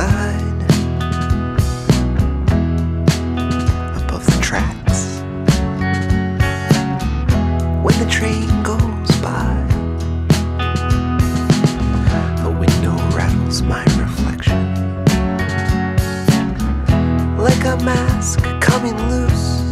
backside above the tracks when the train goes by. The window rattles my reflection like a mask coming loose.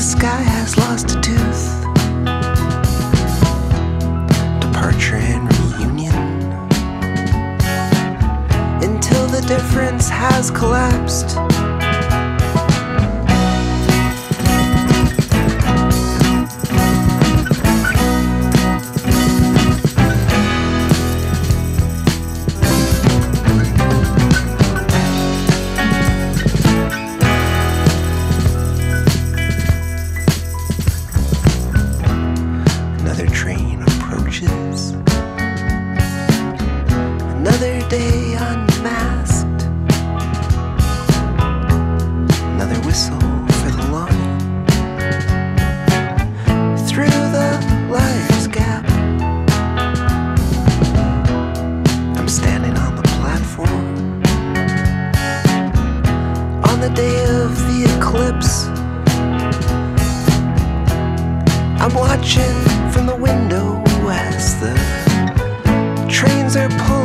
Sky has lost a tooth. Departure and reunion. Until the difference has collapsed. Whistle for the line. Through the liar's gap. I'm standing on the platform. On the day of the eclipse. I'm watching from the window as the trains are pulling